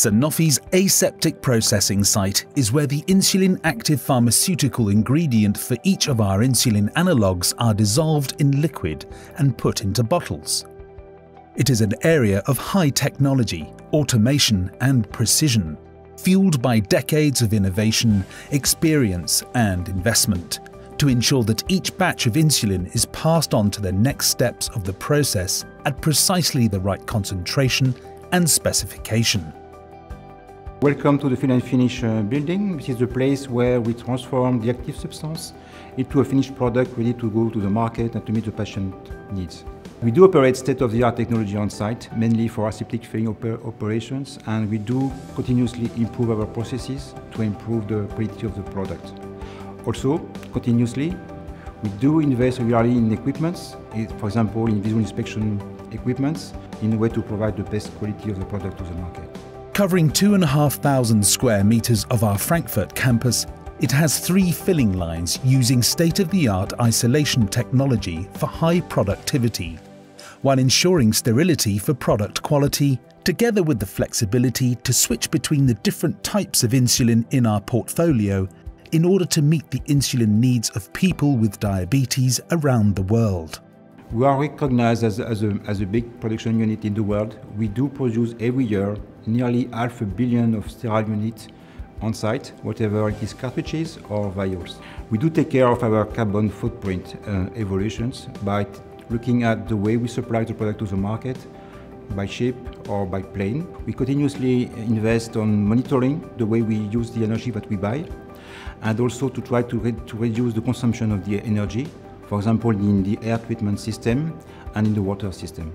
Sanofi's aseptic processing site is where the insulin active pharmaceutical ingredient for each of our insulin analogues are dissolved in liquid and put into bottles. It is an area of high technology, automation and precision, fueled by decades of innovation, experience and investment to ensure that each batch of insulin is passed on to the next steps of the process at precisely the right concentration and specification. Welcome to the Fill and Finish uh, building. This is the place where we transform the active substance into a finished product ready to go to the market and to meet the patient needs. We do operate state-of-the-art technology on site, mainly for aseptic filling oper operations, and we do continuously improve our processes to improve the quality of the product. Also, continuously, we do invest regularly in equipments, for example, in visual inspection equipments, in a way to provide the best quality of the product to the market. Covering 2,500 square metres of our Frankfurt campus, it has three filling lines using state-of-the-art isolation technology for high productivity, while ensuring sterility for product quality, together with the flexibility to switch between the different types of insulin in our portfolio in order to meet the insulin needs of people with diabetes around the world. We are recognized as, as, a, as a big production unit in the world. We do produce every year nearly half a billion of sterile units on site, whatever it is cartridges or vials. We do take care of our carbon footprint uh, evolutions by looking at the way we supply the product to the market, by ship or by plane. We continuously invest on monitoring the way we use the energy that we buy and also to try to, re to reduce the consumption of the energy, for example in the air treatment system and in the water system.